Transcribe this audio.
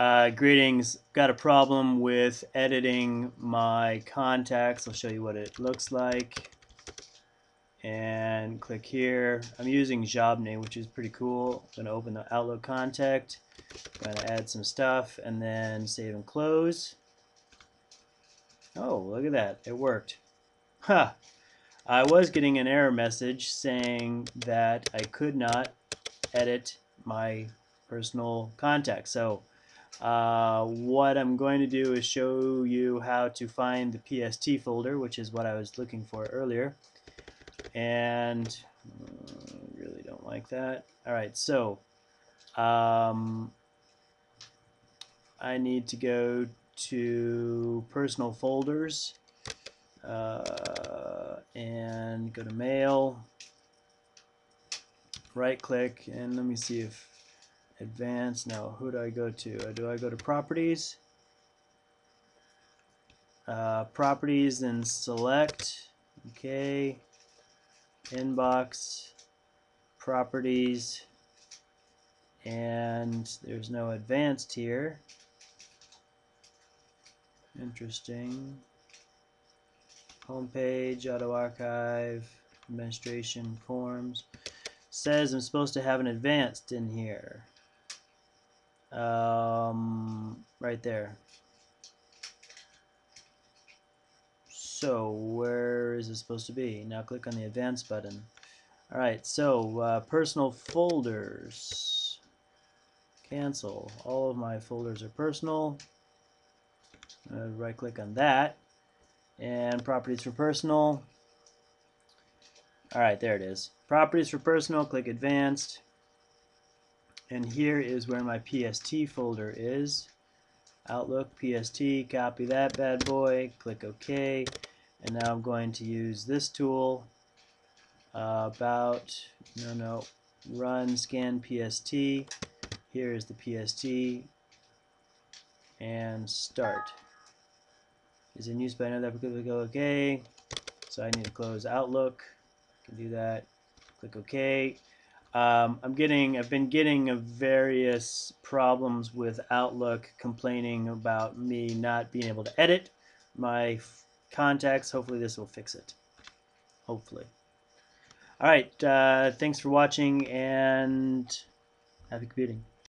Uh, greetings. Got a problem with editing my contacts. I'll show you what it looks like. And click here. I'm using Jobney, which is pretty cool. I'm going to open the Outlook contact. I'm going to add some stuff and then save and close. Oh, look at that. It worked. Huh. I was getting an error message saying that I could not edit my personal contacts. So uh, what I'm going to do is show you how to find the PST folder, which is what I was looking for earlier. And uh, really don't like that. All right, so um, I need to go to personal folders uh, and go to mail right click and let me see if advanced now who do I go to? Uh, do I go to properties? Uh, properties and select okay. Inbox properties and there's no advanced here. Interesting. Homepage auto archive administration forms. Says I'm supposed to have an advanced in here. Um, right there. So where is it supposed to be? Now click on the advanced button. Alright, so uh, personal folders. Cancel. All of my folders are personal. Uh, right click on that. And properties for personal. Alright, there it is. Properties for personal, click advanced. And here is where my PST folder is. Outlook, PST, copy that bad boy, click OK. And now I'm going to use this tool uh, about, no, no, run scan PST. Here is the PST and start. Is in use by another, click OK. So I need to close Outlook. I can do that click OK. Um, I'm getting, I've been getting various problems with Outlook complaining about me not being able to edit my contacts. Hopefully this will fix it. Hopefully. All right, uh, thanks for watching and happy computing.